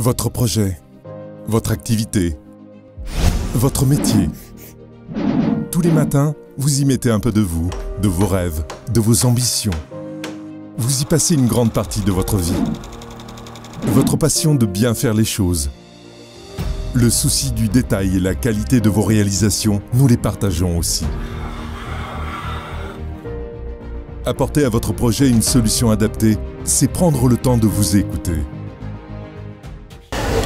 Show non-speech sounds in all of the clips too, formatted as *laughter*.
Votre projet, votre activité, votre métier. Tous les matins, vous y mettez un peu de vous, de vos rêves, de vos ambitions. Vous y passez une grande partie de votre vie. Votre passion de bien faire les choses. Le souci du détail et la qualité de vos réalisations, nous les partageons aussi. Apporter à votre projet une solution adaptée, c'est prendre le temps de vous écouter.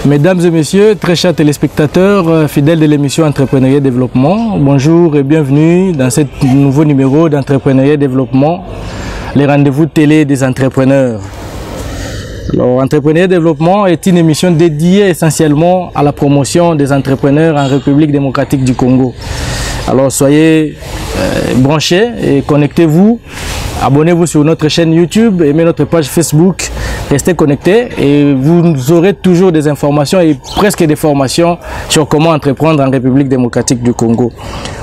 Mesdames et messieurs, très chers téléspectateurs, euh, fidèles de l'émission Entrepreneuriat Développement, bonjour et bienvenue dans ce nouveau numéro d'Entrepreneuriat Développement, les rendez-vous télé des entrepreneurs. Alors, Entrepreneuriat Développement est une émission dédiée essentiellement à la promotion des entrepreneurs en République démocratique du Congo. Alors, soyez euh, branchés et connectez-vous. Abonnez-vous sur notre chaîne YouTube, aimez notre page Facebook, restez connectés et vous aurez toujours des informations et presque des formations sur comment entreprendre en République démocratique du Congo.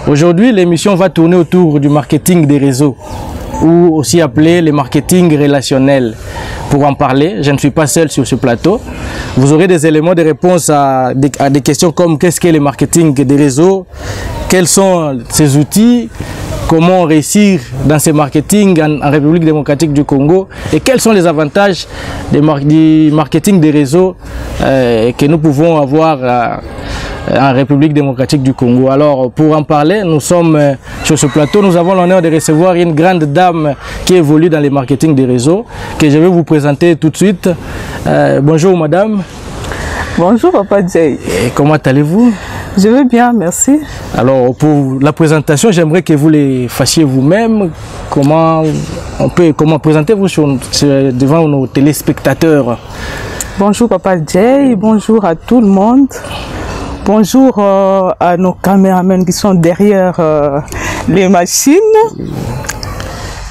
Aujourd'hui, l'émission va tourner autour du marketing des réseaux ou aussi appelé le marketing relationnel. Pour en parler, je ne suis pas seul sur ce plateau. Vous aurez des éléments de réponse à des, questions comme qu'est-ce qu'est le marketing des réseaux, quels sont ces outils, comment réussir dans ce marketing en, République démocratique du Congo et quels sont les avantages du marketing des réseaux euh, que nous pouvons avoir euh, en République démocratique du Congo. Alors pour en parler, nous sommes euh, sur ce plateau, nous avons l'honneur de recevoir une grande dame qui évolue dans le marketing des réseaux que je vais vous présenter tout de suite. bonjour madame. Bonjour Papa Jay. Et comment allez-vous? Je vais bien, merci. Alors pour la présentation, j'aimerais que vous les fassiez vous-même. Comment on peut comment présentez-vous devant nos téléspectateurs? Bonjour Papa Jay, bonjour à tout le monde. Bonjour euh, à nos caméramens qui sont derrière euh, les machines.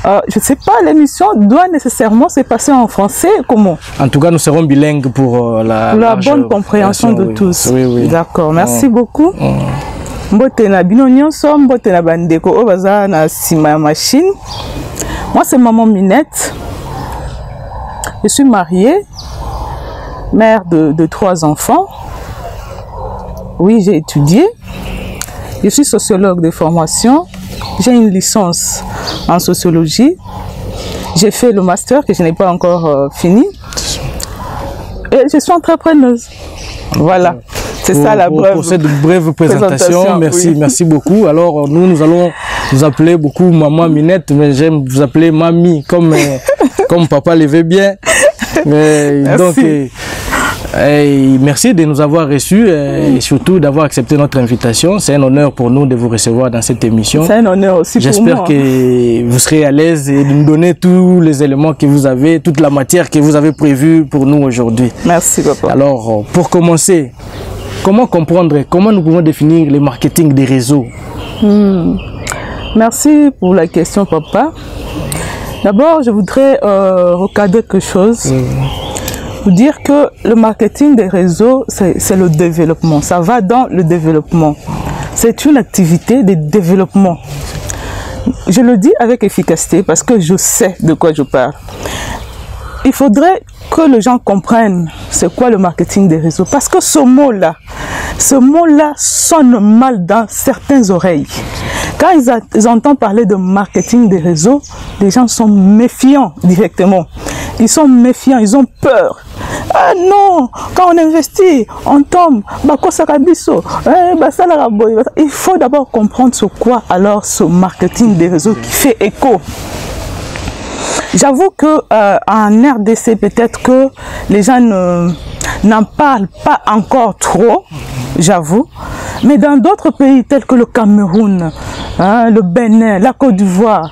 Euh, je ne sais pas, l'émission doit nécessairement se passer en français, comment? En tout cas, nous serons bilingues pour euh, la, la bonne compréhension de oui. tous. Oui, oui. D'accord, merci Oh. beaucoup. Oh. mbote na bino nyonso mbote na bandeko oyo baza na nsima ya machine moi c'est maman minette je suis mariée mère de, de trois enfants oui j'ai étudié je suis sociologue de formation j'ai une licence en sociologie j'ai fait le master que je n'ai pas encore euh, fini et je suis entrepreneuse voilà c'est ça la pour, brève pour cette brève présentation. présentation, merci, oui. merci beaucoup. Alors, nous, nous allons vous appeler beaucoup Maman Minette, mais j'aime vous appeler Mamie, comme, euh, *laughs* comme papa le veut bien. Mais, Merci. donc, merci de nous avoir reçus euh, et surtout d'avoir accepté notre invitation. C'est un honneur pour nous de vous recevoir dans cette émission. C'est un honneur aussi pour J'espère moi. que vous serez à l'aise et de nous donner tous les éléments que vous avez, toute la matière que vous avez prévue pour nous aujourd'hui. Merci, papa. Alors, pour commencer, comment comprendre, comment nous pouvons définir le marketing des réseaux? Merci pour la question, papa. D'abord, je voudrais euh, recadrer quelque chose. Vous dire que le marketing des réseaux, c'est le développement. Ça va dans le développement. C'est une activité de développement. Je le dis avec efficacité parce que je sais de quoi je parle. Il faudrait que les gens comprennent c'est quoi le marketing des réseaux. Parce que ce mot-là, ce mot-là sonne mal dans certaines oreilles. Quand ils, ils entendent parler de marketing des réseaux, les gens sont méfiants directement. Ils sont méfiants, ils ont peur. Ah non, quand on investit, on tombe. Il faut d'abord comprendre ce quoi alors ce marketing des réseaux qui fait écho. J'avoue que euh, en RDC, peut-être que les gens ne- n'en parlent pas encore trop, j'avoue. Mais dans d'autres pays tels que le Cameroun, hein, le Bénin, la Côte d'Ivoire,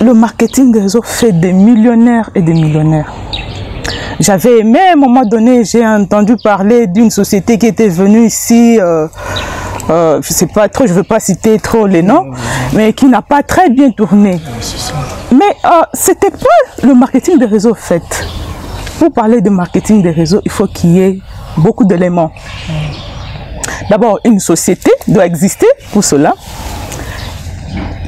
le marketing des réseaux fait des millionnaires et des millionnaires. J'avais aimé, à un moment donné, j'ai entendu parler d'une société qui était venue ici, euh, euh, je sais pas trop, je veux pas citer trop les noms, mais qui n'a pas très bien tourné. Mais euh, c'était pas le marketing des réseaux fait. Pour parler de marketing des réseaux, il faut qu'il y ait beaucoup d'éléments. D'abord, une société doit exister pour cela.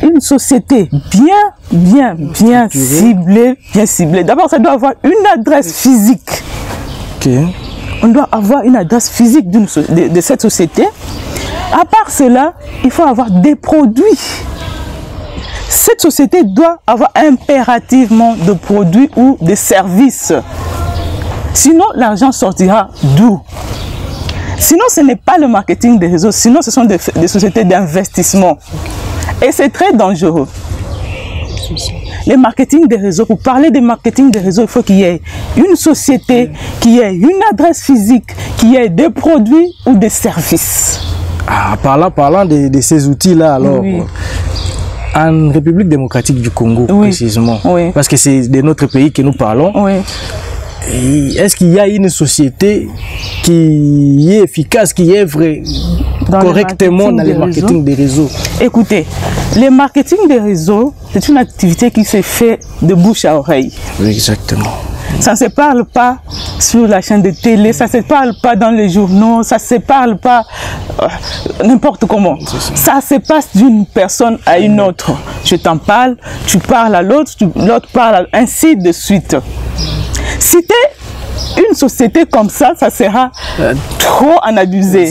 Une société bien, bien, bien ciblée, bien ciblée. D'abord, ça doit avoir une adresse physique. On doit avoir une adresse physique so- de, de cette société. À part cela, il faut avoir des produits. Cette société doit avoir impérativement de produits ou des services. Sinon, l'argent sortira d'où? Sinon, ce n'est pas le marketing des réseaux, sinon ce sont des, des sociétés d'investissement. Et c'est très dangereux. Le marketing des réseaux, pour parler de marketing des réseaux, il faut qu'il y ait une société, qu'il y ait une adresse physique, qu'il y ait des produits ou des services. Ah, parlant, parlant de, de ces outils-là, alors, Oui. en République démocratique du Congo, Oui. précisément, Oui. parce que c'est de notre pays que nous parlons, est-ce qu'il y a une société qui est efficace, qui œuvre Dans correctement dans le marketing des réseaux Écoutez, le marketing des réseaux, c'est une activité qui se fait de bouche à oreille. Oui, exactement. Ça ne se parle pas sur la chaîne de télé, ça ne se parle pas dans les journaux, ça ne se parle pas euh, n'importe comment. Ça se passe d'une personne à une autre. Je t'en parle, tu parles à l'autre, l'autre parle, à- ainsi de suite. Citer une société comme ça, ça sera trop en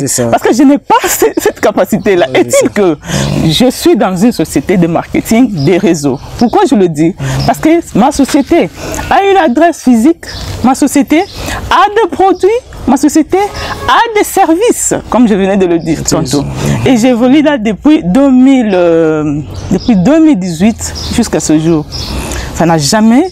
ça. Parce que je n'ai pas cette, cette capacité-là. Oui, Est-il que je suis dans une société de marketing des réseaux? Pourquoi je le dis? Parce que ma société a une adresse physique, ma société a des produits, ma société a des services, comme je venais de le dire tantôt. Et j'évolue là depuis, 2000, euh, depuis 2018 jusqu'à ce jour. Ça n'a jamais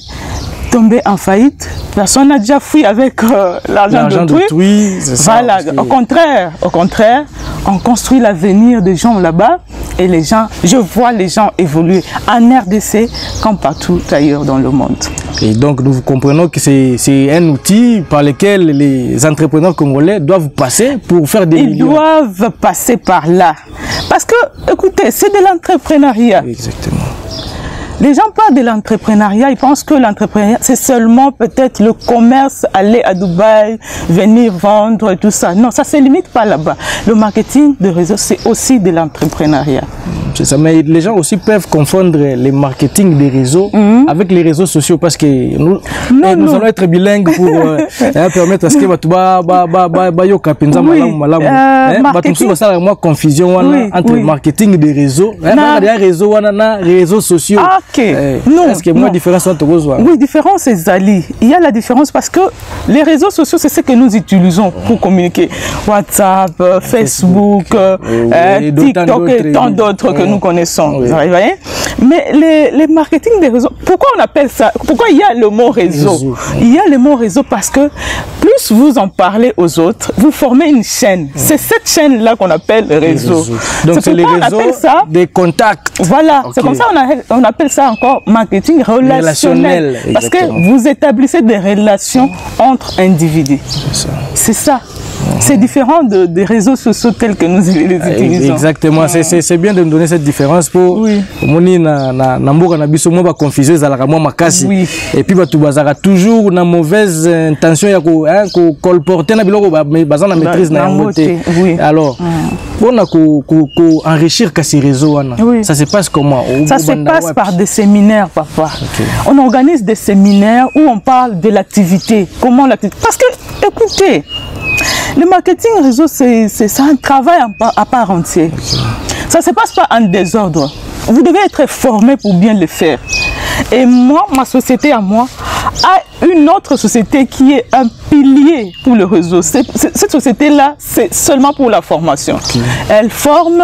tombé en faillite. Personne n'a déjà fui avec euh, l'argent d'autrui. ça, Voilà, que- au contraire, au contraire, on construit l'avenir des gens là-bas et les gens, je vois les gens évoluer en RDC comme partout ailleurs dans le monde. Et donc, nous comprenons que c'est c'est un outil par lequel les entrepreneurs congolais doivent passer pour faire des Ils millions. doivent passer par là. Parce que, écoutez, c'est de l'entrepreneuriat. Exactement. Les gens parlent de l'entrepreneuriat, ils pensent que l'entrepreneuriat, c'est seulement peut-être le commerce, aller à Dubaï, venir vendre et tout ça. Non, ça ne se limite pas là-bas. Le marketing de réseau, c'est aussi de l'entrepreneuriat. C'est ça. Mais les gens aussi peuvent confondre les marketing des réseaux avec les réseaux sociaux parce que nous, Non, eh, nous non. allons être bilingues pour euh, *laughs* hein, permettre à ce que batu ba ba ba ba ba yoka penza Oui, malamu malamu. euh, Hein, marketing- moi confusion wana entre oui. marketing des réseaux, hein, Na- na réseaux wana na réseaux sociaux. Ah, ok. Eh, Non, Est-ce que moi différence entre Oui, différence, c'est Zali. Il y a la différence parce que les réseaux sociaux, c'est ce que nous utilisons pour communiquer. WhatsApp, euh, Facebook, euh, Oui, euh, TikTok et tant d'autres que Oui. nous connaissons. Oui. Vous voyez? Mais les, les marketing des réseaux, pourquoi on appelle ça Pourquoi il y a le mot réseau? Réseau. Il y a le mot réseau parce que plus vous en parlez aux autres, vous formez une chaîne. C'est cette chaîne-là qu'on appelle réseau. Donc c'est les réseaux ça des contacts. voilà, c'est comme ça on, a- on appelle ça encore marketing relationnel. Relationnel, parce que vous établissez des relations entre individus. C'est ça. C'est différent de- des réseaux sociaux tels que nous les utilisons. Exactement, c'est- bien de me donner cette différence pour Oui. omoni na, na, na mboka na biso mwa ezalaka mwa makasi Oui. et puis bato bazalaka toujours na mauvaise intention ya ko- hein, ko- kolporte na biloko baza na maîtrise na yango te oui. alors ko- ko- ko enrichir kasi réseau wana Oui. ça se passe comment? Ça se passe par des séminaires, papa. On organise des séminaires où on parle de l'activité. Comment l'activité? Parce que, écoutez, le marketing réseau, c'est un travail à part entière. Ça ne se passe pas en désordre. Vous devez être formé pour bien le faire. Et moi, ma société à moi, a une autre société qui est un pilier pour le réseau. Cette société-là, c'est seulement pour la formation. Elle forme,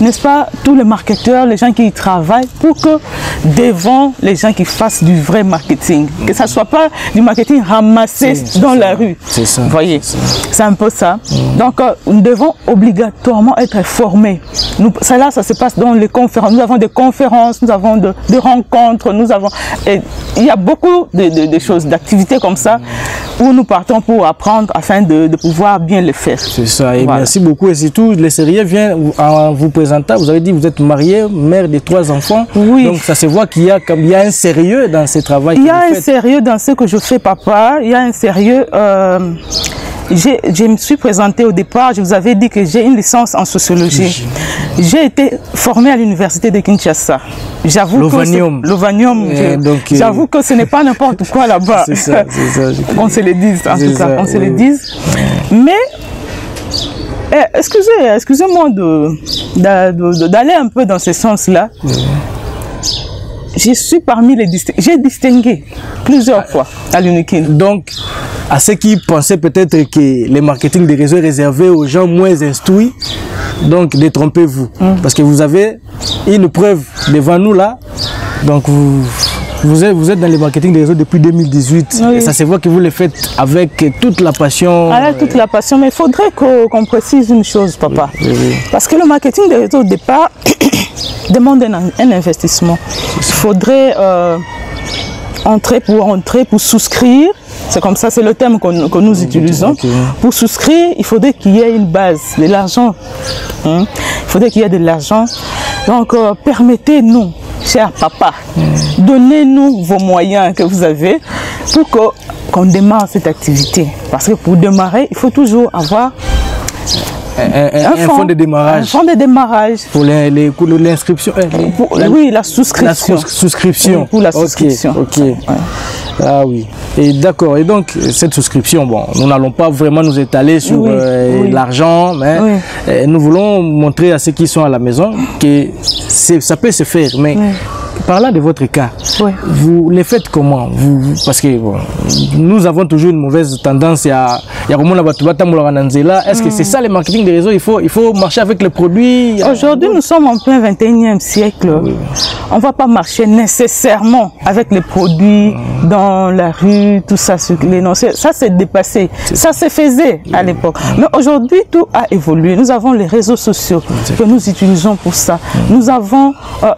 n'est-ce pas, tous les marketeurs, les gens qui y travaillent, pour que devant les gens qui fassent du vrai marketing, que ça ne soit pas du marketing ramassé dans la rue. C'est ça. Vous voyez, c'est un peu ça. Donc, euh, nous devons obligatoirement être formés. Nous, ça là, ça se passe dans les conférences. Nous avons des conférences, nous avons de- des rencontres, nous avons. et il y a beaucoup de, de- de choses, d'activités comme ça, où nous partons pour apprendre afin de, pouvoir bien le faire. C'est ça, et Voilà. merci beaucoup. Et surtout, le sérieux vient en vous présentant. Vous avez dit que vous êtes marié, mère de trois enfants. Oui. Donc, ça se voit qu'il y, a il y a un sérieux dans ce travail. Il y a un sérieux dans ce que je fais, papa. Il y a un sérieux. euh, je me suis présentée au départ, je vous avais dit que j'ai une licence en sociologie. J'ai été formée à l'université de Kinshasa. J'avoue que L'Ovanium. euh, j'avoue que ce n'est pas n'importe quoi là-bas. *laughs* C'est ça, c'est ça, Qu'on *laughs* se le dise, en tout cas, qu'on se le dise. Mais eh, excusez, excusez-moi de, d'aller un peu dans ce sens-là. Je suis parmi les distingués. J'ai distingué plusieurs fois à l'UNIKIN. Donc, à ceux qui pensaient peut-être que le marketing des réseaux est réservé aux gens moins instruits, donc détrompez-vous. Parce que vous avez une preuve devant nous là. Donc, vous, vous, êtes, vous êtes dans le marketing des réseaux depuis 2018. Oui. Et ça se voit que vous le faites avec toute la passion. Ah là, toute la passion, mais il faudrait qu'on précise une chose, papa. Parce que le marketing des réseaux, au départ, *coughs* demande un, un investissement. Il faudrait euh, entrer pour entrer, pour souscrire. C'est comme ça, c'est le terme qu'on- que nous utilisons. Pour souscrire, il faudrait qu'il y ait une base, de l'argent. Hein? Il faudrait qu'il y ait de l'argent. Donc, euh, permettez-nous, cher papa, donnez-nous vos moyens que vous avez pour que- qu'on démarre cette activité. Parce que pour démarrer, il faut toujours avoir un, un- un fonds de Un démarrage fonds de démarrage. pour les- les l'inscription. les- Pour- la- oui, la La souscription. sous- souscription. Oui, pour la Ok, souscription. Ok. Ah oui. Et d'accord. Et donc, cette souscription, bon, nous n'allons pas vraiment nous étaler sur Oui, euh, oui. l'argent, mais Oui. euh, nous voulons montrer à ceux qui sont à la maison que ça peut se faire. Mais parlant de votre cas, vous les faites comment? Vous, Parce que bon, nous avons toujours une mauvaise tendance à. Est-ce que c'est ça le marketing des réseaux? Il faut, il faut marcher avec le produit Aujourd'hui, nous sommes en plein 21e siècle. On ne va pas marcher nécessairement avec les produits dans la rue, tout ça. Non, ça c'est dépassé. Ça se faisait à l'époque. Mais aujourd'hui, tout a évolué. Nous avons les réseaux sociaux que nous utilisons pour ça. Nous avons... euh,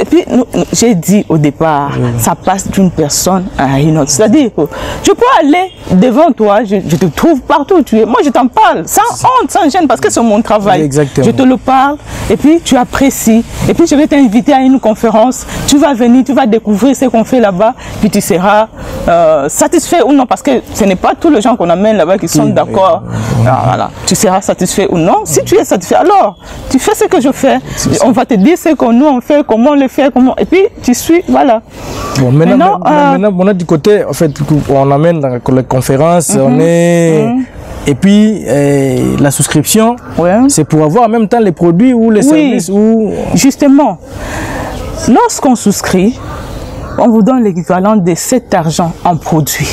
et puis, nous- j'ai dit au départ, ça passe d'une personne à une autre. C'est-à-dire que je peux aller devant toi, je, je te trouve partout où tu es. Moi, je t'en parle sans honte, sans gêne, parce que c'est mon travail. Exactement. Je te le parle et puis tu apprécies. Et puis je vais t'inviter à une conférence. Tu vas venir, tu vas découvrir ce qu'on fait là-bas. Puis tu seras euh, satisfait ou non. Parce que ce n'est pas tous les gens qu'on amène là-bas qui sont d'accord. Ah, voilà. Tu seras satisfait ou non. Si tu es satisfait, alors tu fais ce que je fais. On va te dire ce que nous on fait, comment on le fait, comment. Et puis tu suis, voilà. Bon, maintenant, Maintenant, euh, maintenant, on a du côté, en fait, on amène dans les conférences, on est. Et puis, euh, la souscription, Ouais. c'est pour avoir en même temps les produits ou les Oui. services ou. Justement, lorsqu'on souscrit, on vous donne l'équivalent de cet argent en produits.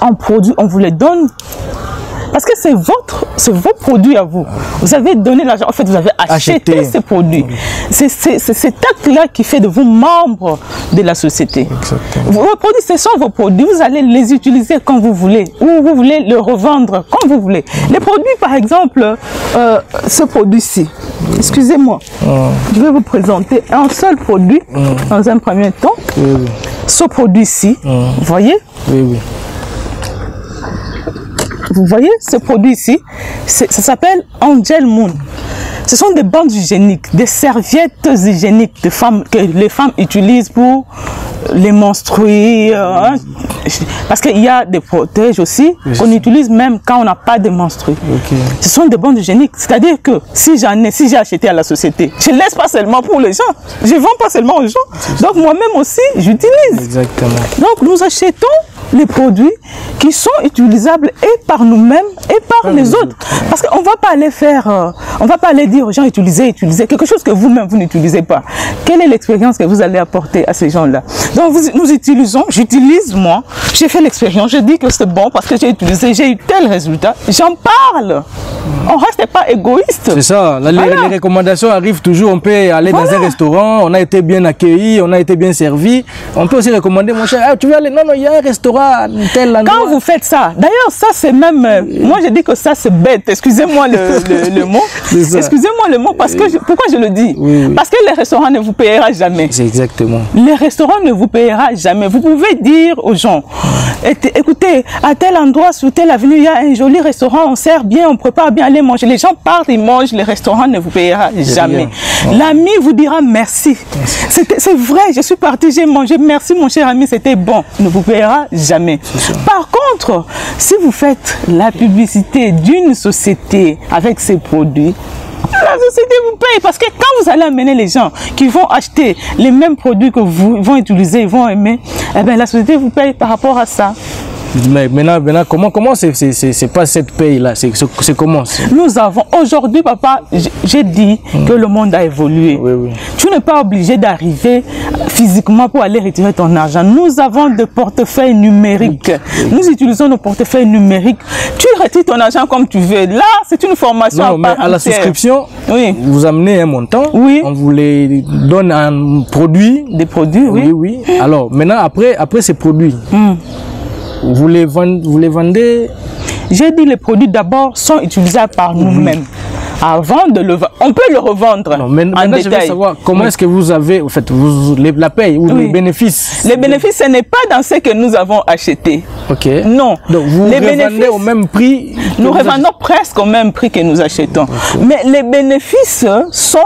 En produits, on vous les donne parce que c'est votre, c'est vos produits à vous. Vous avez donné l'argent, en fait, vous avez acheté, ces produits. C'est cet acte-là qui fait de vous membres de la société. Exactement. Vos produits, ce sont vos produits. Vous allez les utiliser quand vous voulez ou vous voulez le revendre quand vous voulez. Les produits, par exemple, euh, ce produit-ci. Excusez-moi. Je vais vous présenter un seul produit dans un premier temps. Oui, oui, Ce produit-ci, vous voyez? Oui, oui. Vous voyez ce produit-ci c'est- Ça s'appelle Angel Moon. Ce sont des bandes hygiéniques, des serviettes hygiéniques de femmes, que les femmes utilisent pour les menstruer. hein. Parce qu'il y a des protèges aussi qu'on utilise même quand on n'a pas de menstrues. Ok. Ce sont des bandes hygiéniques. C'est-à-dire que si j'en ai, si j'ai acheté à la société, je ne laisse pas seulement pour les gens. Je ne vends pas seulement aux gens. Donc moi-même aussi, j'utilise. Exactement. Donc nous achetons les produits qui sont utilisables et par nous-mêmes et par les autres. Parce qu'on ne va pas aller faire, euh, on va pas aller dire aux gens utilisez, utilisez quelque chose que vous-même vous n'utilisez pas. Quelle est l'expérience que vous allez apporter à ces gens-là? Donc vous- nous utilisons, j'utilise moi, j'ai fait l'expérience, je dis que c'est bon parce que j'ai utilisé, j'ai eu tel résultat, j'en parle. On reste pas égoïste. C'est ça. Les, Voilà. les recommandations arrivent toujours. On peut aller dans un restaurant, on a été bien accueilli, on a été bien servi. On peut aussi recommander, mon cher, ah, tu veux aller? Non, non, il y a un restaurant à tel endroit. Quand vous faites ça, d'ailleurs, ça c'est même. euh, moi je dis que ça c'est bête, excusez-moi le, le- le mot. Excusez-moi le mot, parce que. je- pourquoi je le dis? Oui, oui. Parce que les restaurants ne vous payera jamais. Exactement. Les restaurants ne vous payera jamais. Vous pouvez dire aux gens, écoutez, à tel endroit, sur telle avenue, il y a un joli restaurant, on sert bien, on prépare bien, allez manger. Les gens partent, ils mangent, les restaurants ne vous payera jamais. L'ami vous dira merci. C'est vrai, je suis parti, j'ai mangé, merci mon cher ami, c'était bon. Ne vous payera jamais. Par contre, si vous faites la publicité d'une société avec ses produits, La société vous paye. Parce que quand vous allez amener les gens qui vont acheter les mêmes produits que vous, vont utiliser, ils vont aimer, eh bien la société vous paye par rapport à ça. Mais maintenant, maintenant comment comment c'est pas cette paye là, c'est comment Nous avons aujourd'hui, papa, j'ai dit que le monde a évolué. Oui, oui. Tu n'es pas obligé d'arriver physiquement pour aller retirer ton argent. Nous avons des portefeuilles numériques. Nous utilisons nos portefeuilles numériques. Tu retires ton argent comme tu veux. Là, c'est une formation Non, mais part à la souscription, Oui. vous amenez un montant, Oui. on vous les donne un produit. Des produits, oui. Oui, oui. Alors, maintenant, après, après ces produits, Hmm. Vous, les vendez, vous les vendez? J'ai dit les produits d'abord sont utilisables par nous-mêmes. Avant de le vendre, on peut le revendre Non, mais en maintenant, je veux détail. savoir comment est-ce que vous avez, en fait, vous, la paye ou Oui. les bénéfices? Les bénéfices, ce n'est pas dans ce que nous avons acheté. Ok. Non. Donc, vous les revendez au même prix nous achetez. revendons presque au même prix que nous achetons. Mais les bénéfices sont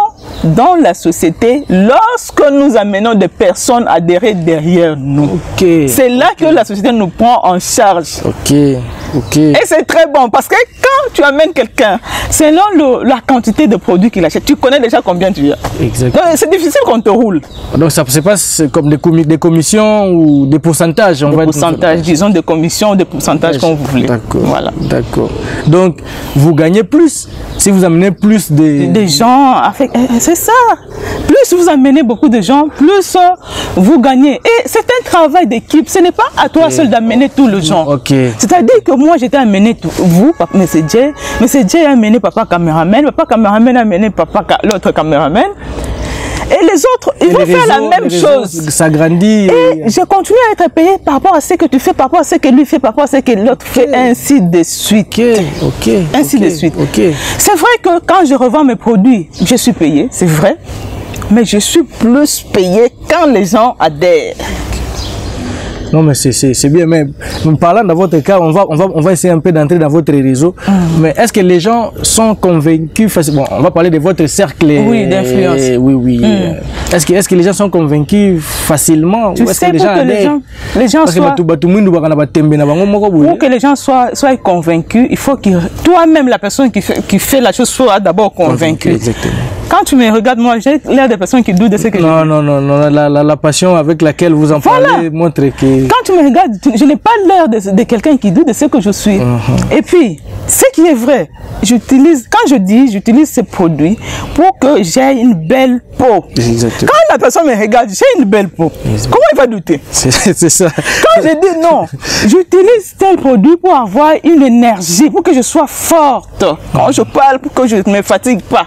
dans la société lorsque nous amenons des personnes adhérées derrière nous. C'est là que la société nous prend en charge. Et c'est très bon parce que quand tu amènes quelqu'un, selon le- la quantité de produits qu'il achète, tu connais déjà combien tu as. C'est difficile qu'on te roule. Donc, ça c'est pas c'est comme des, commi- des commissions ou des pourcentages, on Des va pourcentages, disons des commissions, des pourcentages comme vous voulez. D'accord. Voilà. D'accord. Donc, vous gagnez plus si vous amenez plus de. des gens avec eh, eh, c'est ça plus vous amenez beaucoup de gens plus euh, vous gagnez et c'est un travail d'équipe ce n'est pas à toi seul d'amener tout le gens Ok. c'est-à-dire que moi j'étais amené tout vous monsieur Jay monsieur Jay a amené papa caméraman papa caméraman a amené papa l'autre caméraman et les autres ils Et vont faire la même chose S'agrandit. et je continue à être payé par rapport à ce que tu fais, par rapport à ce que lui fait, par rapport à ce que l'autre fait, ainsi de suite. Ok. Ok. Ainsi de suite. Ok. C'est vrai que quand je revends mes produits, je suis payé, c'est vrai. Mais je suis plus payé quand les gens adhèrent. Non, mais c'est- bien. Mais parlant de votre cas, on va, on va, on va essayer un peu d'entrer dans votre réseau. Ah. Mais est-ce que les gens sont convaincus facilement Bon, on va parler de votre cercle. Oui, d'influence. Hmm. euh, Oui, oui. euh, Est-ce que, est que les gens sont convaincus facilement Tu Ou est-ce que les gens que les gens, les gens soient, pour que les gens soient, soient convaincus, il faut que toi-même, la personne qui fait, qui fait la chose, soit d'abord convaincue. Exactement. Quand tu me regardes, moi, j'ai l'air de personnes qui doutent de ce que je Non, non, non, non. La, la, la passion avec laquelle vous en Voilà. parlez montre que. Quand tu me regardes, tu- je n'ai pas l'air de, de quelqu'un qui doute de ce que je suis. Uh-huh. Et puis, ce qui est vrai, j'utilise, quand je dis, j'utilise ces produits pour que j'ai une belle peau. Exactement. Quand la personne me regarde, j'ai une belle peau. Comment il va douter? C'est c'est ça. Quand je dis non, *laughs* j'utilise tel produit pour avoir une énergie, pour que je sois forte. Quand je parle, pour que je ne me fatigue pas.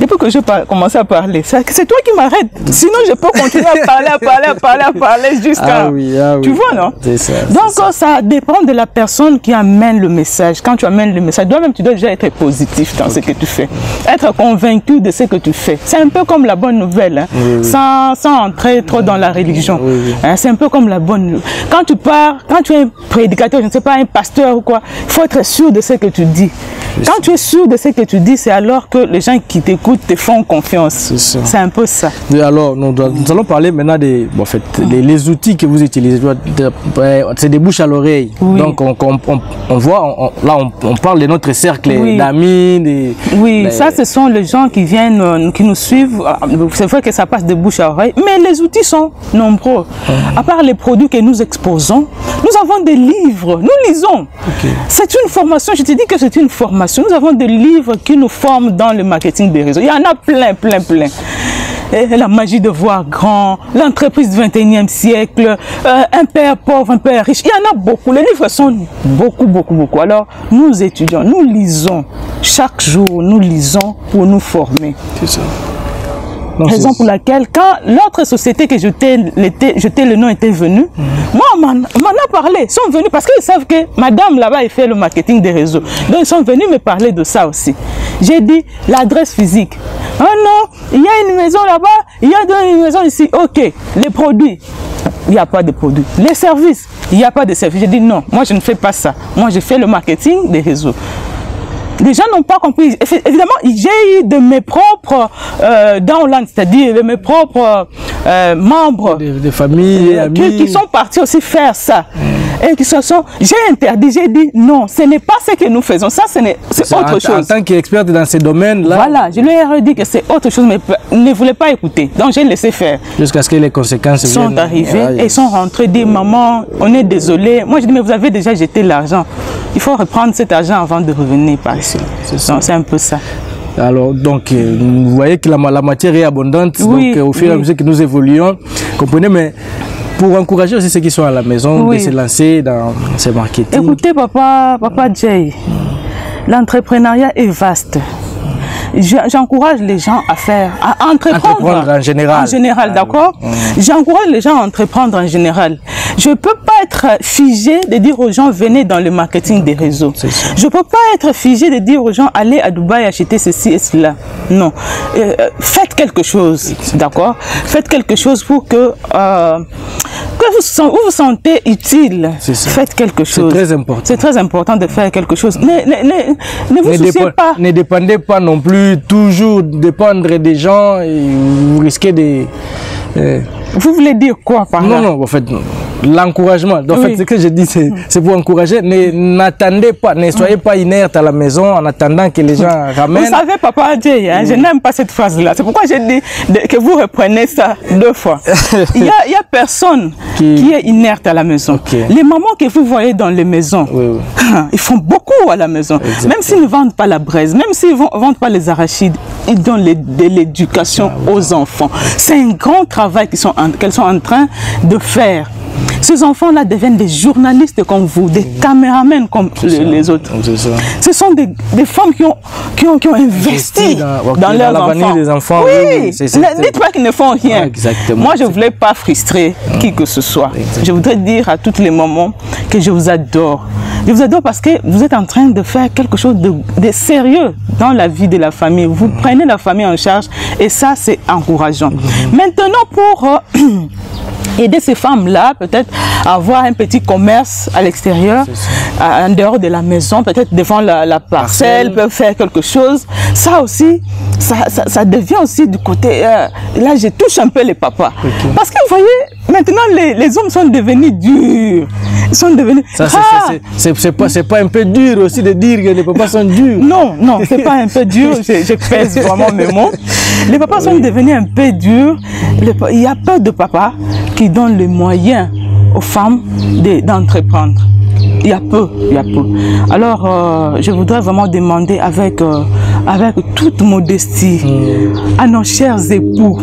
Depuis que j'ai par- commencé à parler, c'est toi qui m'arrêtes. Sinon, je peux continuer à parler, à parler, à parler, à parler jusqu'à. Ah oui, ah oui. Tu vois, non? Ça, Donc, ça. dépend de la personne qui amène le message. Quand tu amènes le message, toi-même, tu dois déjà être positif dans ce que tu fais. Être convaincu de ce que tu fais. C'est un peu comme la bonne nouvelle, hein, Sans, sans entrer trop dans la religion. Hein, c'est un peu comme la bonne nouvelle. Quand tu pars, quand tu es un prédicateur, je ne sais pas, un pasteur ou quoi, il faut être sûr de ce que tu dis. Quand tu es sûr de ce que tu dis, c'est alors que les gens qui t'écoutent te font confiance. C'est un peu ça. Et Alors, nous, nous allons parler maintenant des, bon, en fait, les, les outils que vous utilisez. Ouais, C'est des bouches à l'oreille. Oui. Donc, on, on, on- voit, on- là, on, parle de notre cercle Oui. d'amis. des- Oui, ça, ce sont les gens qui viennent, euh, qui nous suivent. Ah, C'est vrai que ça passe de bouche à oreille, mais les outils sont nombreux. À part les produits que nous exposons, nous avons des livres, nous lisons. C'est une formation, je te dis que c'est une formation. Nous avons des livres qui nous forment dans le marketing des réseaux. Il y en a plein, plein, plein. La magie de voir grand, l'entreprise du 21e siècle, euh, un père pauvre, un père riche. Il y en a beaucoup. Les livres sont beaucoup, beaucoup, beaucoup. Alors, nous étudions, nous lisons. Chaque jour, nous lisons pour nous former. C'est ça. Non, Raison pour laquelle, quand l'autre société que je t'ai l'été- je t'ai le nom était venue, moi, on m'en a parlé. Ils sont venus parce qu'ils savent que madame là-bas, elle fait le marketing des réseaux. Donc, ils sont venus me parler de ça aussi. J'ai dit l'adresse physique. Oh non, il y a une maison là-bas, il y a une maison ici. Ok, les produits. Il n'y a pas de produits. Les services, il n'y a pas de services. J'ai dit non, moi je ne fais pas ça. Moi je fais le marketing des réseaux. Les gens n'ont pas compris. Évidemment, j'ai eu de mes propres euh, downlines, c'est-à-dire de mes propres euh, membres Des, des familles, euh, amis. qui, qui sont partis aussi faire ça. Et qui se sont. J'ai interdit, j'ai dit non, ce n'est pas ce que nous faisons. Ça, c'est autre en, en chose. tant qu'experte dans ces domaines-là, Voilà, je lui ai redit que c'est autre chose, mais il ne voulait pas écouter. Donc j'ai laissé faire. jusqu'à ce que les conséquences Ils sont viennent. arrivés Ah, et ils sont rentrés, dit maman, on est désolé. Moi je dis mais vous avez déjà jeté l'argent. Il faut reprendre cet argent avant de revenir par c'est un peu ça. Alors, donc, euh, vous voyez que la, la matière est abondante. Oui, donc, euh, au fur et à mesure que nous évoluons, comprenez, mais pour encourager aussi ceux qui sont à la maison Oui. de se lancer dans ces marketing. Écoutez, papa, papa Jay, l'entrepreneuriat est vaste. Je- J'encourage les gens à faire, à entreprendre. Entreprendre en général. En général, d'accord J'encourage les gens à entreprendre en général. Je ne peux pas être figé de dire aux gens venez dans le marketing des réseaux. Je ne peux pas être figé de dire aux gens allez à Dubaï acheter ceci et cela. Non. Euh, euh, faites quelque chose, d'accord Faites quelque chose pour que, euh, que vous, vous vous sentez utile. C'est ça. Faites quelque C'est chose. très important. C'est très important de faire quelque chose. Ne, ne, ne, ne vous Ne, souciez pas. ne dépendez pas non plus toujours dépendre des gens et vous risquez de... euh, Vous voulez dire quoi par là? non, non, en fait, l'encouragement. En Oui. fait, ce que je dis, c'est pour encourager. Ne- N'attendez pas, ne soyez pas inerte à la maison en attendant que les gens Vous ramènent. savez, papa Jay, hein, je n'aime pas cette phrase-là. C'est pourquoi j'ai dit que vous reprenez ça deux fois. *laughs* Il n'y a, a personne Qui- qui... est inerte à la maison. Les mamans que vous voyez dans les maisons, Oui, oui. *laughs* ils font beaucoup à la maison. Exactement. Même s'ils ne vendent pas la braise, même s'ils ne vendent pas les arachides, ils donnent les- de l'éducation Ah aux enfants. C'est un grand travail qu'ils sont, en- qu'elles sont en train de faire. Ces enfants-là deviennent des journalistes comme vous, des caméramens comme les, les autres. Ce sont des, des femmes qui ont, qui ont, qui ont investi dans- dans, dans leurs enfants. des enfants, Oui, dites pas qu'ils ne font rien. Ah. Moi, je ne voulais pas frustrer qui que ce soit. Je voudrais dire à toutes les mamans que je vous adore. Je vous adore parce que vous êtes en train de faire quelque chose de, de sérieux dans la vie de la famille. Vous prenez la famille en charge et ça, c'est encourageant. Maintenant, pour... euh, *clears throat* aider ces femmes-là, peut-être à avoir un petit commerce à l'extérieur, en dehors de la maison, peut-être devant la, la parcelle, peuvent faire quelque chose. Ça aussi, ça, ça, ça devient aussi du côté... euh, là, je touche un peu les papas. Parce que vous voyez, maintenant, les, les hommes sont devenus durs. Ils sont devenus... Ça, c'est- Ah! c'est- pas, pas un peu dur aussi de dire que les papas sont durs. Non, non, c'est pas un peu dur, *laughs* je, je pèse vraiment mes mots. Les papas sont devenus un peu durs. Les il y a peu de papas qui donnent les moyens aux femmes de- d'entreprendre. Il y a peu, il y a peu. Alors, euh, je voudrais vraiment demander avec, euh, avec toute modestie à nos chers époux,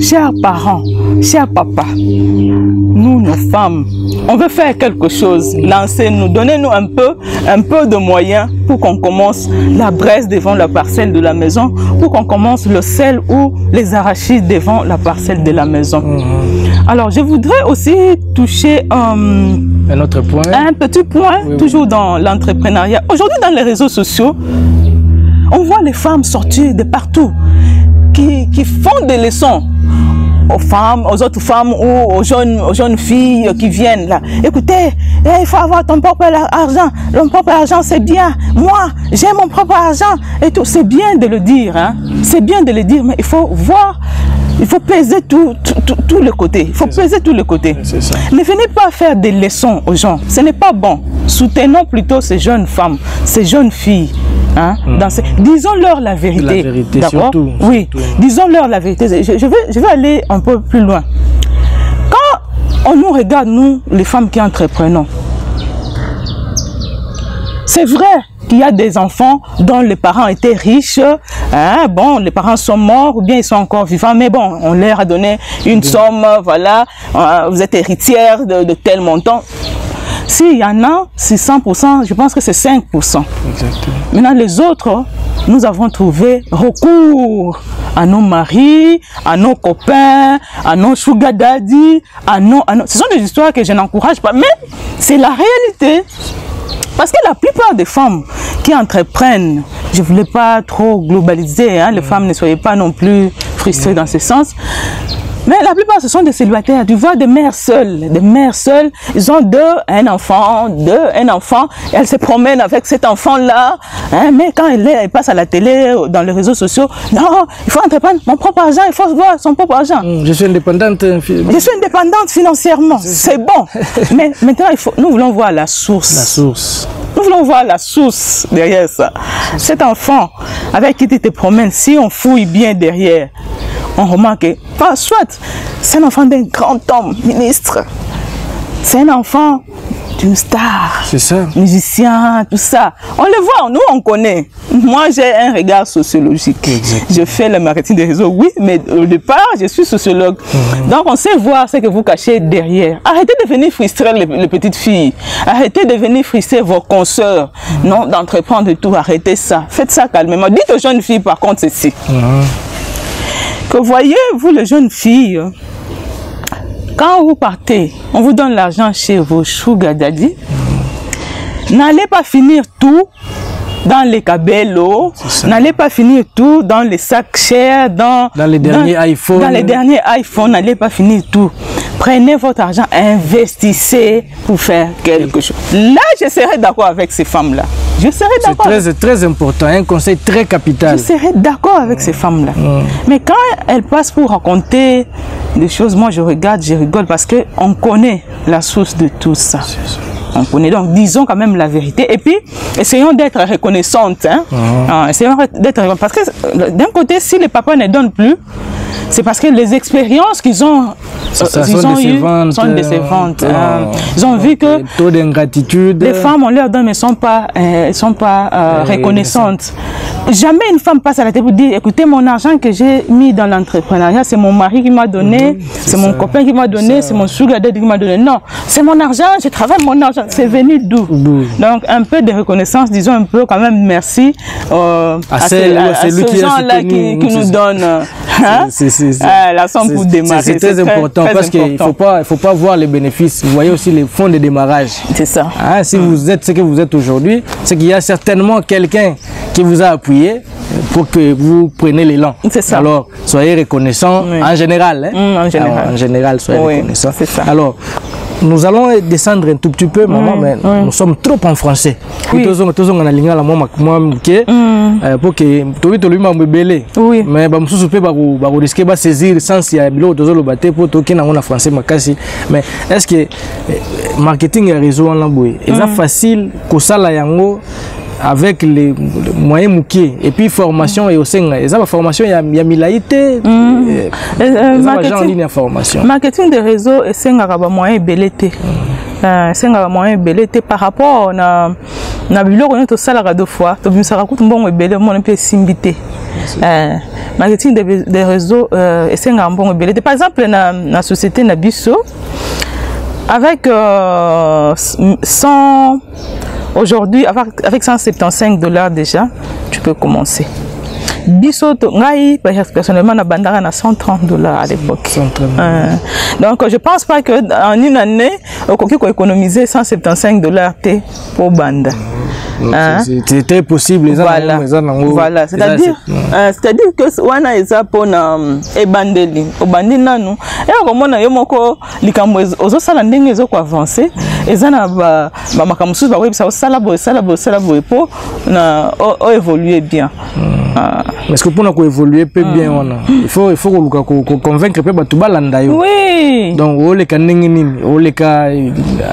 chers parents, chers papas, nous, nos femmes, on veut faire quelque chose. Lancez-nous, donnez-nous un peu, un peu de moyens pour qu'on commence la braise devant la parcelle de la maison, pour qu'on commence le sel ou les arachides devant la parcelle de la maison. Alors, je voudrais aussi toucher euh, Un autre point. un petit point, Oui, oui. toujours dans l'entrepreneuriat. Aujourd'hui, dans les réseaux sociaux, on voit les femmes sortir de partout, qui, qui font des leçons aux femmes, aux autres femmes ou aux jeunes, aux jeunes filles qui viennent là. Écoutez, eh, il faut avoir ton propre argent. Ton propre argent, c'est bien. Moi, j'ai mon propre argent et tout. C'est bien de le dire, hein. C'est bien de le dire, mais il faut voir, il faut peser tout, tout, tout, le côté. Il faut peser tout le côté. Ça. Ne venez pas faire des leçons aux gens. Ce n'est pas bon. Soutenons plutôt ces jeunes femmes, ces jeunes filles. Hein, dans ces- Disons-leur la vérité. La vérité, D'accord surtout, Oui, disons-leur la vérité. Je, je vais, je vais aller un peu plus loin. Quand on nous regarde, nous, les femmes qui entreprenons, c'est vrai qu'il y a des enfants dont les parents étaient riches. Hein, bon, les parents sont morts ou bien ils sont encore vivants, mais bon, on leur a donné une somme, voilà, euh, vous êtes héritière de, de tel montant. S'il y en a, c'est 100%, je pense que c'est 5%. Exactement. Maintenant, les autres, nous avons trouvé recours à nos maris, à nos copains, à nos sugar daddy, à nos, à nos- Ce sont des histoires que je n'encourage pas, mais c'est la réalité. Parce que la plupart des femmes qui entreprennent, je ne voulais pas trop globaliser, hein, les femmes ne soyez pas non plus frustrées dans ce sens, Mais la plupart, ce sont des célibataires. Tu vois des mères seules. Des mères seules. Ils ont deux, un enfant, deux, un enfant. Et elles se promènent avec cet enfant-là. Hein, mais quand elle, est- elle passe à la télé, dans les réseaux sociaux, non, il faut entreprendre mon propre argent, il faut voir son propre argent. Je suis indépendante. euh, Je suis indépendante financièrement, c'est bon. *laughs* Mais maintenant, il faut, nous voulons voir la source. La source. Nous voulons voir la source derrière ça. Cet enfant avec qui tu te promènes, si on fouille bien derrière, on remarque que, pas soit, c'est un enfant d'un grand homme, ministre. C'est un enfant d'une star, C'est ça. musicien, tout ça. On le voit, nous on connaît. Moi j'ai un regard sociologique. Je fais le marketing des réseaux, oui, mais au départ je suis sociologue. Donc on sait voir ce que vous cachez derrière. Arrêtez de venir frustrer les, les petites filles. Arrêtez de venir frustrer vos consoeurs. Non, d'entreprendre tout, arrêtez ça. Faites ça calmement. Dites aux jeunes filles par contre ceci. Que voyez, vous les jeunes filles, quand vous partez, on vous donne l'argent chez vos sugar daddy. N'allez pas finir tout dans les cabellos, n'allez pas finir tout dans les sacs chers, dans, Dans les derniers dans- iPhones. Dans les derniers iPhones, n'allez pas finir tout. Prenez votre argent, investissez pour faire quelque chose. Là, je serai d'accord avec ces femmes-là. Je serai C'est d'accord. très, très important. Un conseil très capital. Je serais d'accord avec ces femmes-là. Mais quand elles passent pour raconter des choses, moi je regarde, je rigole parce que on connaît la source de tout ça. On connaît donc, disons quand même la vérité. Et puis, essayons d'être reconnaissantes. Hein? Ah, essayons d'être. Parce que d'un côté, si les papas ne donnent plus, c'est parce que les expériences qu'ils ont, ça, euh, ils sont ont eues décevantes, sont décevantes. euh, hein. Ils ont vu que taux les femmes, on leur donne, mais elles sont pas, euh, elles sont pas euh, Euh, reconnaissantes. Jamais une femme passe à la tête pour dire, écoutez, mon argent que j'ai mis dans l'entrepreneuriat, c'est mon mari qui m'a donné, c'est mon copain qui m'a donné, c'est mon sugar daddy qui m'a donné. Non, c'est mon argent, je travaille mon argent. C'est venu d'où? Donc, un peu de reconnaissance, disons un peu quand même merci euh, À celle- a gens-là qui, nous euh, hein, c'est- euh, la somme pour démarrer. C'est très important très parce qu'il ne faut pas, faut pas voir les bénéfices. Vous voyez aussi les fonds de démarrage. C'est ça. Hein, si vous êtes ce que vous êtes aujourd'hui, c'est qu'il y a certainement quelqu'un qui vous a appuyé pour que vous preniez l'élan. C'est ça. Alors, soyez reconnaissants Oui. en général. hein. Mm, en général. Alors, en général, soyez Oui, reconnaissants. c'est ça. Alors, nous allons descendre un tout petit peu, maman, mais nous sommes trop en français. Oui. Tozonga- tozonga na lingala mwa mak- mwa moke, euh, pour que toyebi tolobi makambo ebele Oui. mais bamosusu mpe bako- bakoriske basaisir sens ya biloko tozoloba te mpo tokende yango na français makasi mais est ce que eh, marketing ya réseau wana boye eza facile kosala yango avec les moyens mokie et puis formation eosenga eza baformation ya, ya milai te. Eh, Euh, nini ya formation. marketing de réseau esengaka bamoyen ebele te. Euh, esengaka bamoyen ebele te. Par rapport na na biloko nyonso tosalaka deux fois tobimisaka kutu mbongo ebele omona mpe esimbi te. Euh, marketing de, de réseau esengaka mbongo ebele te. Par exemple na, na société na biso avec euh, 100 aujourd'hui avec, avec 175 dollars déjà tu peux commencer. Biso to- ngai personnellement nabandaka na 130 dollars à l'époque. 130. Euh, donc je pense pas que en une année okoki koéconomiser 175 dollars te po banda. Hein? C'est- c'est très possible voilà, voilà. c'est-à-dire euh, c'est-à-dire que wana eza mpona um, ebandeli. Obandi nanu. Eya komona yo moko likambo ozosala ndenge ezokoavance eza na ba- bamakambo mosusu bakoyebisa osala boye osala boye osala boye mpo na o- oévolue bien. Ah. parce que mpona koévolue mpe bien wana? Il faut il faut koluka ko- ko- convaincre mpe bato balanda yo. Oui. Donc oleka ndenge nini? Oleka eh,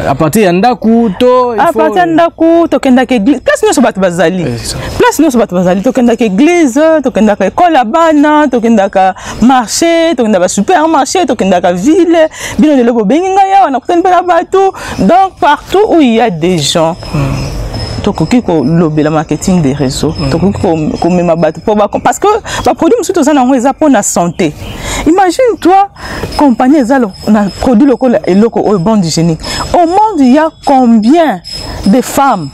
a partir ya ndako to il a faut- partir ya ndako tokendaka église place nyonso bato bazali. Eh, place nyonso bato bazali tokendaka église tokendaka ekole ya bana tokendaka marché tokendaka basupermarché tokendaka ville. Bino lelo bobengi ngai awa nakutani mpe na bato. Donc partout où il y a des gens. Tokoki kolobela marketing des réseaux. Tokoki ko- komema bato mpo bako parce que baproduit mosusu toza nango eza mpo na santé. Imagine toi compagnie eza na produit lokola eloko oyo bande hygiénique au monde il y a combien de femmes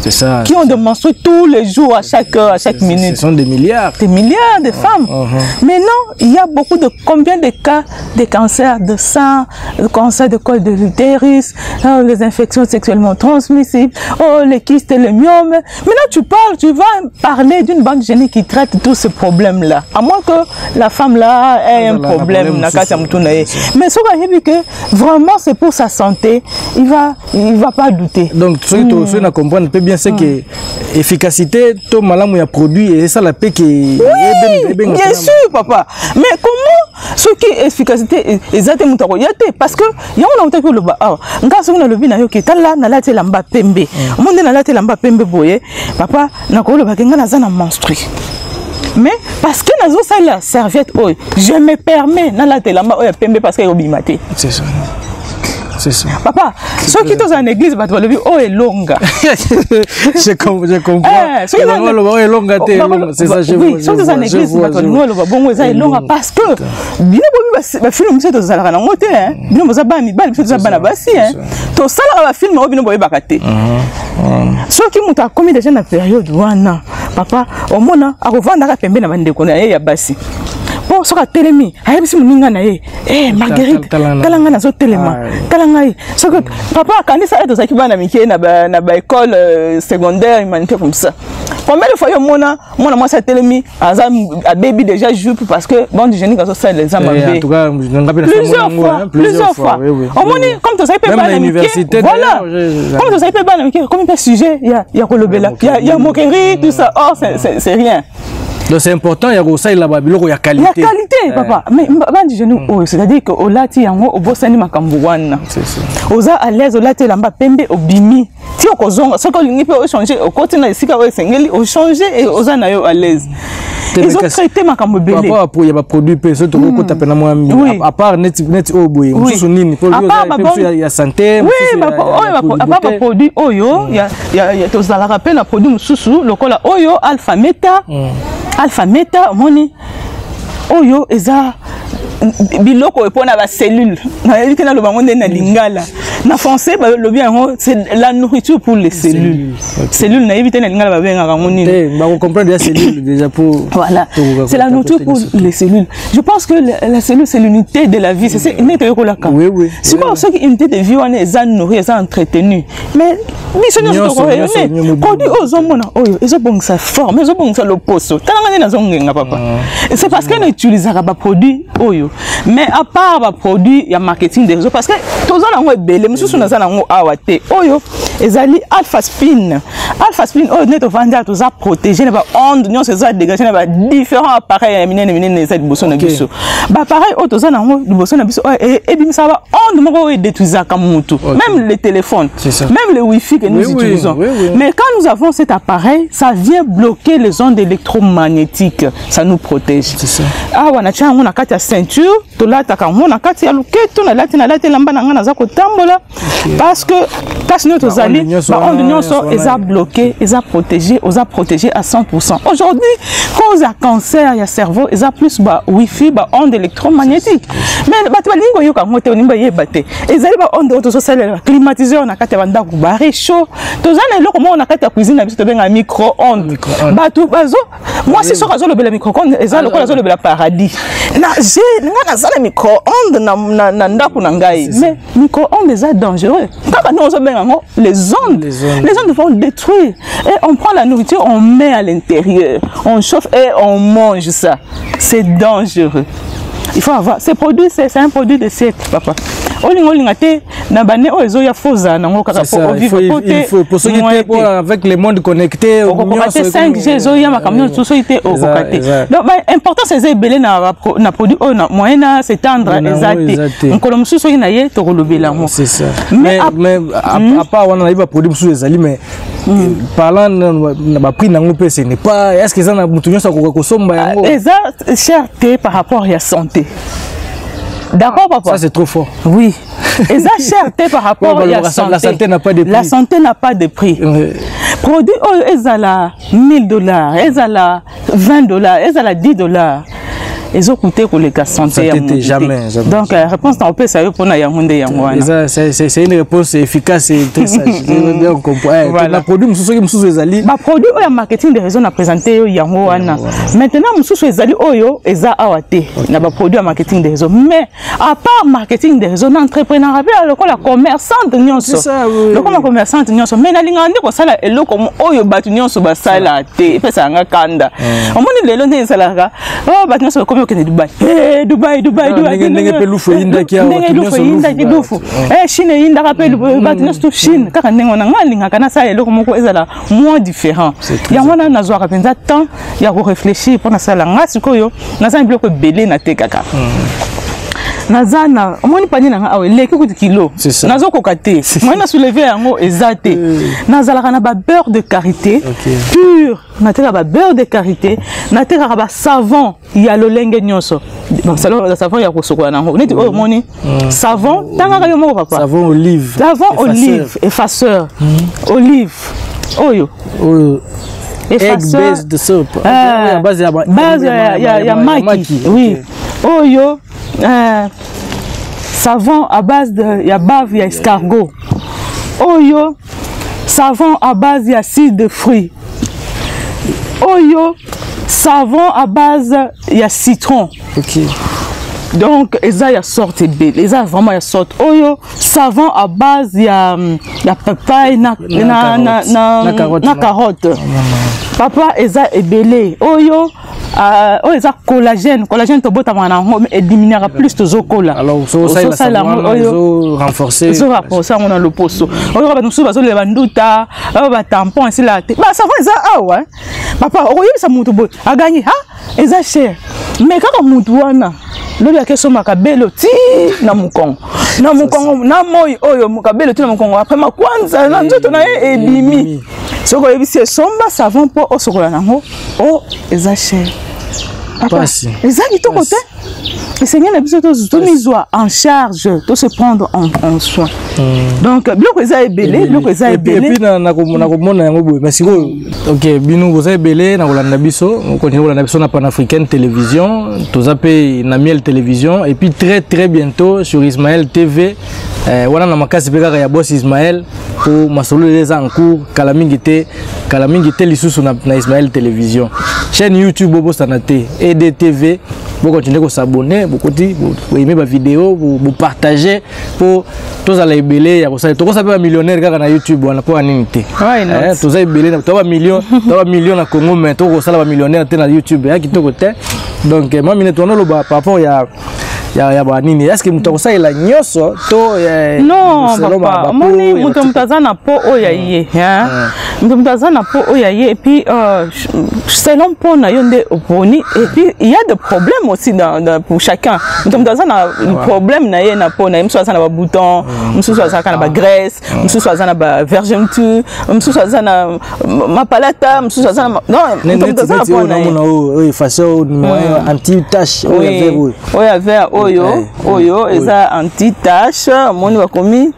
C'est ça. qui ont des menstrues tous les jours, à chaque heure, à chaque Ce minute. sont des milliards. Des milliards de femmes. uh-huh. Maintenant, il y a beaucoup de combien de cas de cancer de sang, de cancer de col de l'utérus, oh, les infections sexuellement transmissibles, oh, les kystes et les myomes. Maintenant, tu parles, tu vas parler d'une banque génique qui traite tous ces problèmes-là. À moins que la femme là ait un problème. Mais ce qu'on vu que vraiment c'est pour sa santé, il va, il va pas douter. donc soki na comprendre mpe bien c'est que efficacité to malamu ya produit esala mpe ke Oui, bien sûr, papa. Mais comment ce qui est efficacité eza te moto akoya te parce que yango na otaki oloba awa nga soki nalobi na yo ke tala nalati elamba pembe. Omo nde nalati elamba pembe boye. Papa nakolobaki nga naza na menstrue mais parce que nazosalela serviette oyo je me permets nalata elamba oyo ya pembe parce que ekobima te *laughs* papa soki tozala na église bato balobi oyo elonga. *laughs* Soki Elonga soki toza na église bato balingi oloba bongo eza elonga parce que bino bomi bafilme biso tozalaka nango te hein. bino boza bana mibali biso toza bana basi tosalaka bafilme oyo bino boyebaka te. Soki moto akomi deja na periode wana papa omona akovandaka pembe na bandeko na ye ya basi mpo soki atelemi ayebisi moninga na ye. Eh, marguerite tala na- tala ngai nazotelema Ah, tala ngai soki papa akanisa ye tozalaki bana mike na euh, secondaire humanité comme ça. Combien de fois yo omona mwana mwasi atelemi aza abebi déjà jupe parce que bande hygiénique azosalela eza Eh, en mabe tout cas nga mpe plusieurs fois oui. omoni comme tozali mpe bana mike voilà. comme tozali mpe bana mike komi mpe sujet ya kolobela ya- moquerie tout ça. Or c'est- c'est c'est rien donc c'est important ya kosalela babiloko ya ya qualité qualité papa mais bandi jeune oyo c'est-à-dire que olati yango obosani makambo wana oza à l'aise olati elamba pembe obimi ti okozonga soki olingi mpe ochange okoti na esika oyo esengeli ochange e oza na yo à l'aise ezotraite makambo Par ebele rapport à ya baproduit mpe so tokokota mpena mwa Oui. mingi à part neti oyo boye mosusu nini ya santé oui mosusu ya- bapo- ya- oyo ya bapo- apa beauté. baproduit oyo tozalaka mpe na produit mosusu lokola oyo alpha meta alpha meta omoni oyo eza biloko oyo mpona bacellule nayebi te naloba yango nde na lingala. Na français balobi yango c'est la nourriture pour les cellules. Cellule nayebi te na lingala babengaka yango nini. Te bakocomprendre ya cellule *coughs* déjà pour Voilà, pour- c'est la nourriture pour les cellules. Je pense que la, cellule, c'est l'unité de la vie. C'est quoi, ceux qui unité de vie, on est en nourri, ils sont entretenus. Mais, n'est Nyonso, nyonso. Produit aux hommes, oh, ils ont bon sa forme, ils ont bon sa l'opposo. Talanga na zongenga papa. Et C'est parce qu'on utilise un produit, oh Mais à part ba produit, il y a marketing des réseaux parce que naza nango yo, ezali alpha spin. Alpha spin, a protégé, na ba onde, nyonso eza dégagé na ba différents appareils ya minene minene eza liboso na biso. Ba appareil oyo toza nango liboso na biso, oyo ebimisa ba onde moko oyo détruisaka mutu. Même les téléphones, C'est ça. même le wifi que nous utilisons. Mais quand nous avons cet appareil, ça vient bloquer les ondes électromagnétiques. Ça nous protège. C'est ça. awa natia yango na kati ya ceinture tolataka yango na kati ya loketo nalati nalati elamba na ngai naza kotambola. Parce que place nyonso tozali Baonde nyonso eza bloqué eza protégé oza protégé à 100% aujourd'hui cause ya cancer ya cerveau eza plus ba wifi baonde électromagnétique. Mais bato balingi koyoka yango te olingi bayeba te. Ezali baonde oyo tozosalela climatiseur na kati ya bandako barechaud toza na eloko moko na kati ya cuisine na biso tobenga micro-onde bato bazo mwasi soki azolobela micro-onde eza lokola azolobela paradis. Na nga micro-onde na, na, na ndako na ngai? Mais micro-onde eza dangereux. Kaka ndenge ozobenga yango les ondes. Les ondes. les ondes vont détruire. Et on prend la nourriture on met à l'intérieur. On chauffe et on mange ça. C'est dangereux. Il faut avoir ces produits c'est c'est un produit de siècle papa olinga olinga te na bane oyo ezoya fozala nango kaka po pour- te. avec le monde connecté, okokoka te 5g ezoya makambo nyonso soki te okoka te. donc importance eza ebele na produit oyo na moyen na s'étendre eza te mokolo mosusu soki na ye tokolobela yango. C'est ça. Mais Mais, ap- mais à, à part wana nayebi baproduit mosusu ezali mais parlant na baprix nango mpe ce n'est pas est ce que eza na motu nyonso akoka kosomba yango? Eza cher te par rapport ya santé d'accord papa? Ça c'est trop fort. Oui. Eza cher te par rapport Ouais, bah, ya la- santé la santé. n'a pas de la prix. santé n'a pas de prix. Ouais. produit oyo ezala 1000 dollars ezala 20 dollars ezala 10 dollars ezokute koleka santé ya donc euh, réponse na opesa yo mpona yango nde yango wana Eza- c'est une réponse efficace *laughs* na produit mosusu soki mosusu ezali. Baproduit oyo ya marketing de réseau na présente yo yango wana maintenant mosusu ezali oyo eza awa te na baproduit ya marketing de réseau mais à part marketing de réseau na entrepreneur abe lokola commerçante nyonso. Lokola commerçante nyonso. Mais nalingaka nde kosala eloko mo- oyo bato nyonso basala te. Epesaka kanda. Omoni lelo nde ezalaka bato nyonso bakomi okende dubai. Eh, dubai dubai Ah, dubai ndenge- mpe lufu eyindaki ndenge lufu lufu Eh, chine eyindaka mpe lu- bato nyonso to chine kaka ndenge wana ngai alingaka nasala eloko moko ezala moins différent. Yango wana nazwaka mpenza temps ya korefléchir mpo nasala nga sikoyo naza na biloko ebele natekaka naza na omoni pani na nga awa eleki kutu kilo. Nazokoka te. *laughs* Moi na souleve yango eza te. Nazalaka na babeurre de karité Ok. pur. Natekaka babeurre de karité. Natekaka basavon ya lolenge nyonso. Savon ya kosokola nango. Neti oyo omoni savon tangaka yo moko papa. Savon olive savon effaceur. olive effaceur. Olive. Oyo. Effaceur. Ah, ya base ya ba- base ya, ya, ya maki oui oyo euh, savon à base de ya bave ya escargot. Oyo savon à base ya cidre de fruits. Oyo savon à base ya citron. Ok. Donc eza ya sorte ebele eza vraiment ya sorte. Oyo savon à base ya, ya papaye na, na, na, na, Na carotte, na na- carotte. papa eza ebele oyo oyo eza collagène. Collagène tobotamaka nango ediminuaka plus tozokola. Alors so osalela Ozosala savon yango wana oyo. ezo renforcer. Ezorapporte yango na loposo. Oyo bato mosusu bazolela banduta oyo batampon esila te. Basavon eza awa eh. papa okoyebisa motu boye agangi ha eza cher mais kaka motu wana lobi akesomaka belo ti na mokongo na mokongo na moi oyo kabelo ti na mokongo apres makwanza na nzoto na ye ebimi soki oyebisi esomba savon mpo osokola nango o eza cher. Papa, Pasi. Eza kitoko te esengeli na biso tomizwa en charge to se prendre en, en soin donc biloko eza ebele biloko eza ebele epuis nakomona yango boye mais sikoyo ok bino boza ebele na kolanda biso okontinue kolanda biso na panafricaine télévision toza mpe na miel télévision et puis très très bientôt sur ismaël tv eh, wana na makasi mpe kaka ya ismaël po masolo eza en cours kala mingi te kala mingi te lisusu na, ismaël télévision chaîne youtube bobosana te EDTV. Vous continuez à vous abonner, vous continuez, vous aimez ma vidéo, vous, vous partagez pour tous les belés. Vous savez, tous les millionnaires qui sont YouTube, on a pas anonymité. Ah, eh, tous les belés, tous les millions, tous les millions au Congo, mais tous les millionnaires qui sont YouTube, qui sont Donc, moi, je suis par rapport à ya, ya banini eske moto akosalela nyonso to non papa. moni moto moto aza na po oyo ya ye moto aza na po oyo ya ye epuis euh, selon mpo na yo nde oponi epuis il y a des problèmes aussi dans, dans, pour chacun. Moto moto aza na problème na ye na po na ye. Mosusu aza na babouton mosusu azalaka na bagraisse mosusu aza na bavergenture mosusu aza na mapalata mosusu aza na moto aza na neti po oyo na ye. efase anti tache oyo ya vert oyo. Oyo ya vert oyo Eh, oyo oyo. eza anti tache omoni bakomi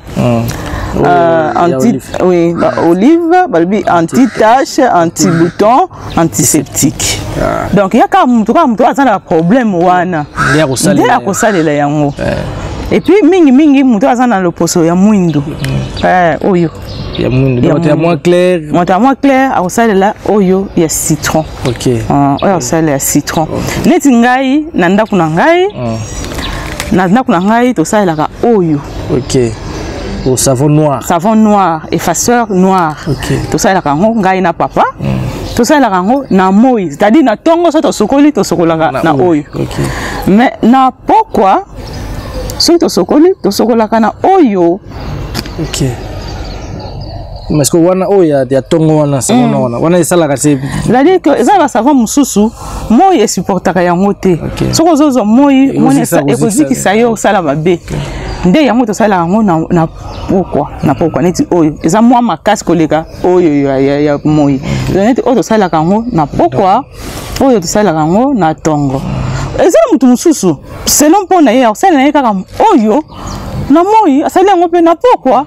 oh, euh, anti oui bah, olive balobi anti tache anti bouton antiseptique. Ah. donc ya kaka mutu kaka mutu aza na baproblème wana. Nde akosalela yango. Epuis mingimingi mutu aza na loposo ya mwindu. Oyo. Moto ya moins claire akosalela oyo ya citron. Ah, oyo akosalela ya citron. Neti ngai na ndako na ngai. Na ndako na ngai tosalelaka oyo. Okay. Au savon noir. Savon noir effaceur noir. Ok. tosalelaka yango ngai na papa. Tosalelaka yango na moi c'est-à-dire na ntongo so tosokoli tosokolaka na oyo. ok. Mais na pokwa soki tosokoli tosokolaka na oyo? Ok. Parce que wana oyo ya- ntongo wana savon wana wana esalaka te? C'est-à-dire que eza na basavon mosusu moi esupportaka yango te. Ok. soki ozozwa moi moni ekozikisa yo osala mabe nde yango tosalaka yango na, pokwa na pokwa neti oyo eza mwa makasi koleka oyo ya, moi. Neti oyo tosalaka yango na pokwa oyo tosalaka yango na tongo. Eza motu mosusu selon mpo na ye akosala na ye kaka oyo na moi asali yango mpe na pokwa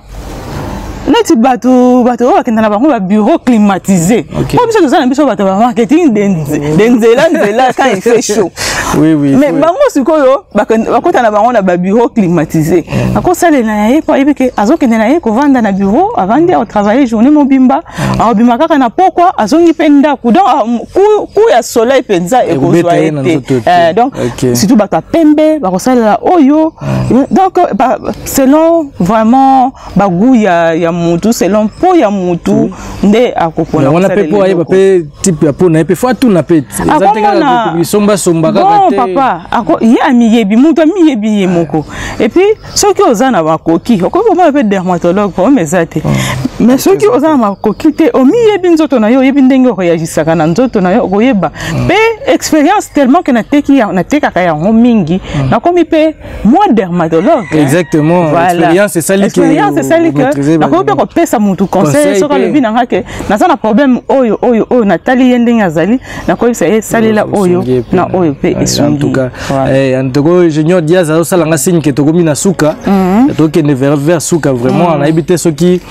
neti bato bato oyo bakenda na bango babureau climatisé. Ok. mpo biso toza na biso bato bamarketing de nze- de nzela nzela quand il fait chaud. *laughs* Mais bango sikoyo bak- bakota na bango na babureau climatisé. Akosalela na ye po ayebi ke azokende na ye kovanda na bureau avandi akotravaille journée mobimba akobima kaka na pokwa azongi mpe ndako donc ah, ku- ya soleil mpenza ekozwa ye te. Eh, donc surtout bato ya pembe bakosalela oyo. Donc ba- selon vraiment bagu ya, ya mutu selon mpo ya mutu nde akopona wana mpe mpo ayeba mpe type ya po na ye mpe fo atuna mpe eza te kaka akomona kobisombasomba kaka bon te. papa ako ye amiyebi moto amiyebi ye moko. Epuis soki oza na makoki okoki komona mpe dermatologue problème eza te. Mais soki oza na makoki te omiyebi nzoto na yo oyebi ndenge okoyagisaka na nzoto na yo okoyeba. Mpe expérience tellement ke natekaka yango mingi nakomi mpe moi dermatologue hein. Exactement. Expérience esali ke Nakoki kopesa motu conseil soki alobi na nga ke naza na problème oyo oyo oyo natali ye ndenge azali nakoyebisa ye salela oyo Esungi epe. na oyo mpe Ouais, en esungi tout cas Voilà. en tout cas junior diaz azosalanga signe ke tokomi na suka. Tokende vers vers suka vraiment. Nayebi te soki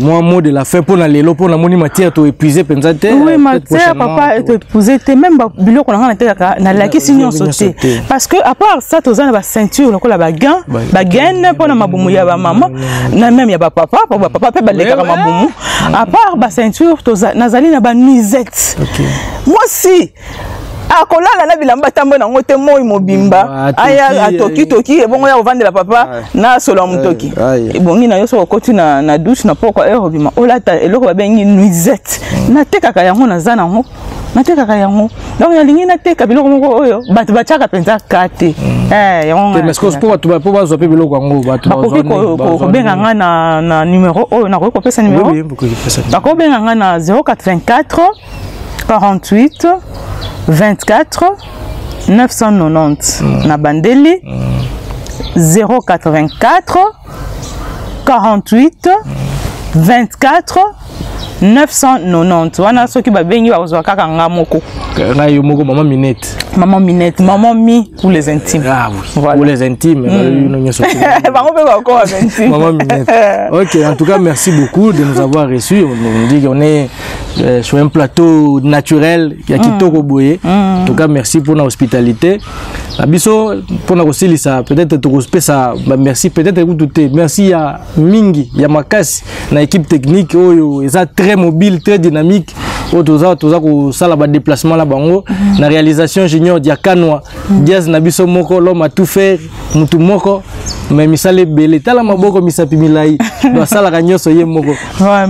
mwa mot de la fin mpo na lelo mpo namoni matière toépuise mpenza te oui matière peut-être papa prochainement, etoepouze te même ba- biloko na nga natekaka nalakisi biloko nyonso nyonso te. te. parce que à part ça toza na baceinture lokola bagan Ba- bagene mpona mabumu ya bamama na même ya bapapa po bapapa mpe balekaka mabumu à part baceinture nazali na banuisette mwasi akolala na bilamba tambo nango te moi mobimba. Atoki, aya eh. atokitoki ebongo ya kovandela papa na solo ya motoki. Eh, ebongi na yo soki okoti na, na douche na pokwa ere obima olata eloko babengi nuisette. Natekaka yango naza nango natekaka yango. Donc nalingi nateka biloko moko oyo bato batiaka mpenza ka te Eh, yango Te, mpo bazwa mpe biloko yango bakoki kobenga nga na, na numero oyo nakoki kopesa numero bakobenga nga na 084 48 24 990 na bandeli 084 48 24 990 wana soki babengi bakozwa kaka nga moko ngai yo moko mama minete maman minette maman mi pour les intimes ah oui Voilà. pour les intimes nyonso te. *laughs* bango mpe bakoa intime Maman Minette. *laughs* Ok, en tout cas, merci beaucoup de nous avoir reçus. On nous dit qu'on est euh, sur un plateau naturel, il y a Kitoko Boye. En tout cas, merci pour notre hospitalité. Abiso, pour notre ça peut-être tu ça, bah, merci peut-être écoutez, merci à Mingi, ya Makasi, na équipe technique, oyo, sont très mobile, très dynamique. Oyo toza toza kosala badéplacement na bango. Na réalisation junior diakanwa. Diaz na biso moko l'homme a tout faire mutu moko. Me misala ebele tala maboko misapi milai do *laughs* asalaka nyonso ye moko.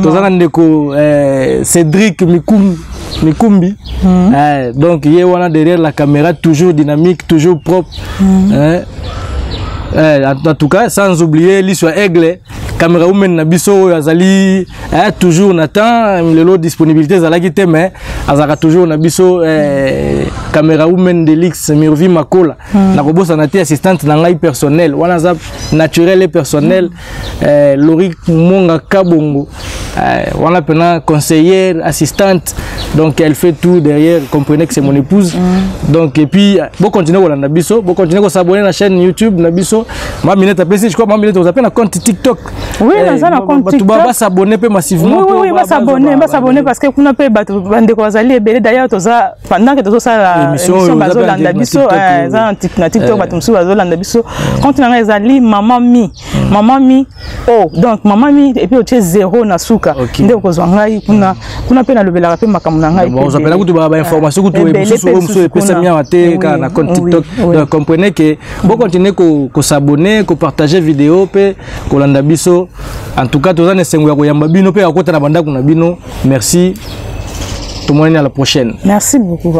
Toza na ndeko eh, cédric mikumbi mikumbi. Eh, donc ye wana derrière la caméra toujours dynamique toujours propre. Eh, en en tout cas sans oublier liso ya aigle caméra women na biso azali eh, toujours na temps lelo disponibilité ezalaki te mais azalaka toujours na biso eh, caméra women de lix mirvi makola nakobosana te assistante na ngai personnel. Wana aza naturel et personnel eh, lori monga kabongo. Eh, wana conseillère assistante. Donc elle fait tout derrière comprenez que c'est mon épouse. Donc et puis bo continuer kolanda biso bo continuer kosabonner na chaîne youtube na biso. Maminete apesi je crois maminete oza pe na compte tiktok Oui, Eh, naza na compte TikTok. basabone mpe massivement oui, oui, oui, ba- basabone basabone parce que kuna mpe bato bandeko bazali ebele. D'ailleurs toza pendant tozosala Émission bazolanda biso TikTok, eh, eza na tiktok Eh. bato mosusu bazolanda biso. Compte na ngai ezali mama mi. Mama mi o donc mama mi epuis otie zéro na suka. Nde okozwa ngai kuna kuna mpe nalobelaka mpe makambo na ngai ozapela kutu ba- bainformation kutu mosusu oyo mosusu epesami awa te kaka na compte tiktok. donc comprenez ke bokontinue kosabone kopartage video mpe kolanda biso en tout cas toza na esengo ya koyamba bino mpe ya kokota na bandako na bino. Merci. Tomonani à la prochaine. Merci beaucoup